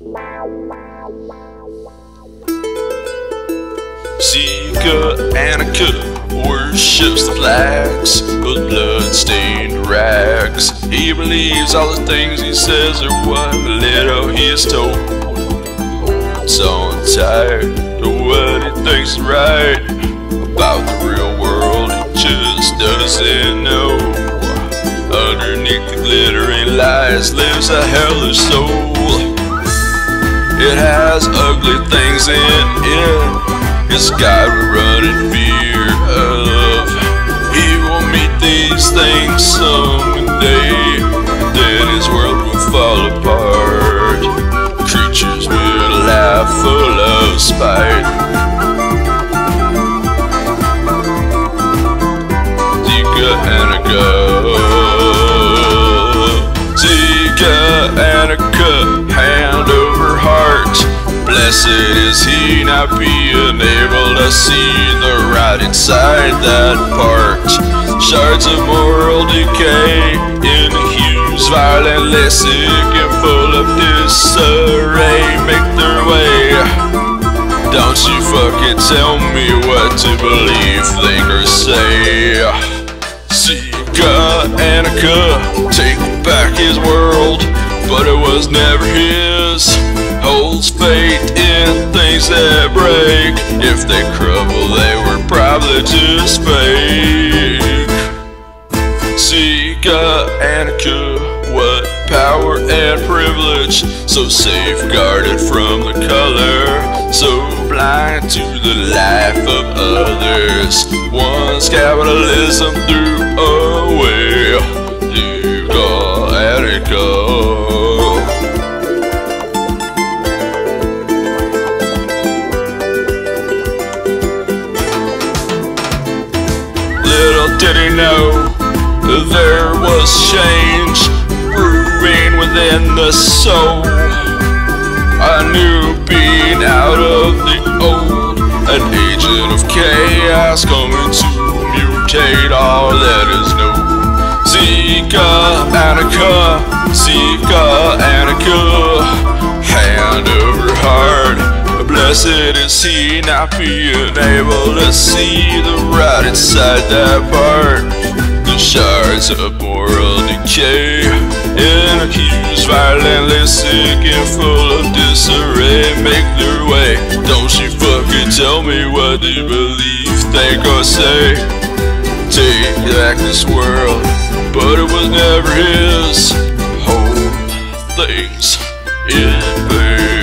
Zika Annaka worships the flags with blood-stained rags. He believes all the things he says are what little he is told. Holds on tight to what he thinks is right about the real world. He just doesn't know. Underneath the glittering lies lives a hellish soul. It has ugly things in it. It's God we run in fear of. He will meet these things someday. Blessed is he not being able to see the right inside that part. Shards of moral decay in hues violently sick and full of disarray make their way. Don't you fucking tell me what to believe, think or say. Zika Annaka, take back his world, but it was never that break. If they crumble, they were probably just fake. Zika Annaka, what power and privilege, so safeguarded from the color, so blind to the life of others. Once capitalism threw away, Little did he know there was change brewing within the soul. A new being out of the old, an agent of chaos coming to mutate all that is known. Zika Annaka, Zika Annaka, hand over heart. He not being able to see the right inside that part. The shards of moral decay in hues violently sick and full of disarray make their way. Don't you fucking tell me what you believe, think or say. Take back this world, but it was never his. Hold things in vain.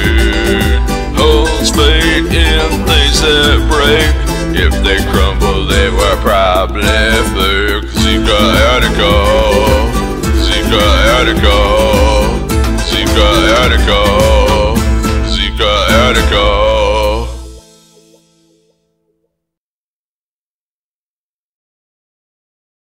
Fate in things that break. If they crumble, they were probably fake. Zika Annaka, Zika Annaka, Zika Annaka, Zika Annaka.